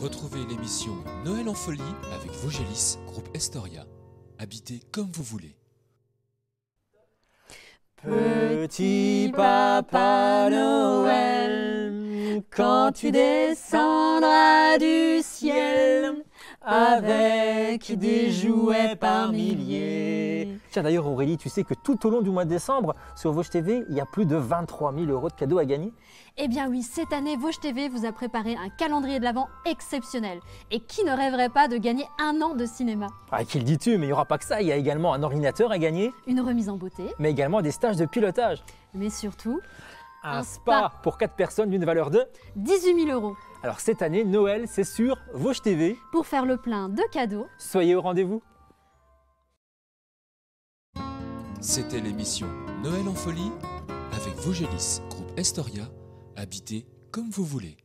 Retrouvez l'émission Noël en folie avec Vogélis, groupe Estoria. Habitez comme vous voulez. Petit papa Noël, quand tu descendras du ciel avec des jouets par milliers. Tiens d'ailleurs Aurélie, tu sais que tout au long du mois de décembre, sur Vosges TV, il y a plus de 23 000 euros de cadeaux à gagner Eh bien oui, cette année, Vosges TV vous a préparé un calendrier de l'Avent exceptionnel. Et qui ne rêverait pas de gagner un an de cinéma? Ah, qui le dis-tu, mais il n'y aura pas que ça, il y a également un ordinateur à gagner, Une remise en beauté, mais également des stages de pilotage. mais surtout Un, Un spa, spa. pour 4 personnes d'une valeur de... 18 000 euros Alors cette année, Noël, c'est sur Vosges TV. pour faire le plein de cadeaux. Soyez au rendez-vous. C'était l'émission Noël en folie avec Vogélis, groupe Estoria. Habitez comme vous voulez.